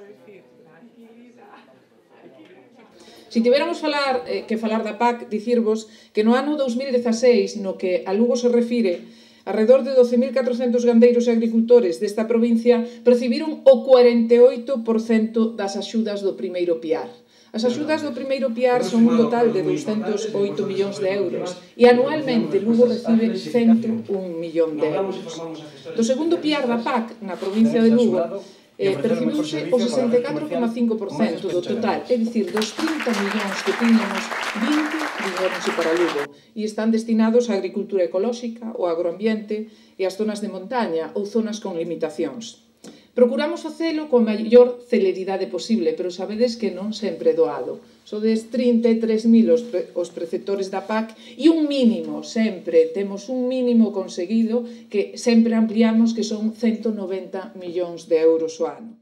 decir. Se tiveramos falar eh, que falar da PAC, dicirvos que no ano 2016, no que a Lugo se refire, Arredor de 12.400 gandeiros e agricultores desta provincia recibiron o 48% das axudas do primeiro piar. As axudas do primeiro piar son un total de 208 millóns de euros e anualmente Lugo recibe 101 millón de euros. Do segundo piar da PAC na provincia de Lugo eh, percibiuse o 64,5% do total, é dicir, dos 30 millóns que tiñamos, 20 viñéronse para Lugo. E están destinados á agricultura ecolóxica, ao agroambiente e ás zonas de montaña ou zonas con limitacións. Procuramos facelo con maior celeridade posible, pero sabedes que non sempre doado. Sodes 33.000 os, pre os preceptores da PAC e un mínimo, sempre, temos un mínimo conseguido que sempre ampliamos que son 190 millóns de euros o ano.